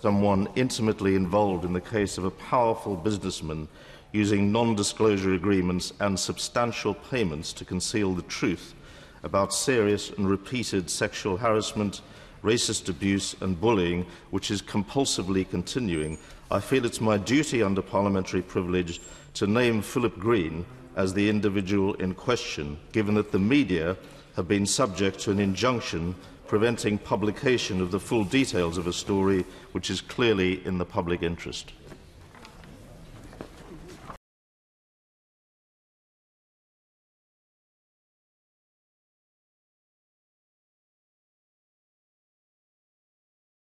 someone intimately involved in the case of a powerful businessman using non disclosure agreements and substantial payments to conceal the truth about serious and repeated sexual harassment, racist abuse, and bullying, which is compulsively continuing, I feel it's my duty under parliamentary privilege to name Philip Green as the individual in question, given that the media have been subject to an injunction preventing publication of the full details of a story which is clearly in the public interest.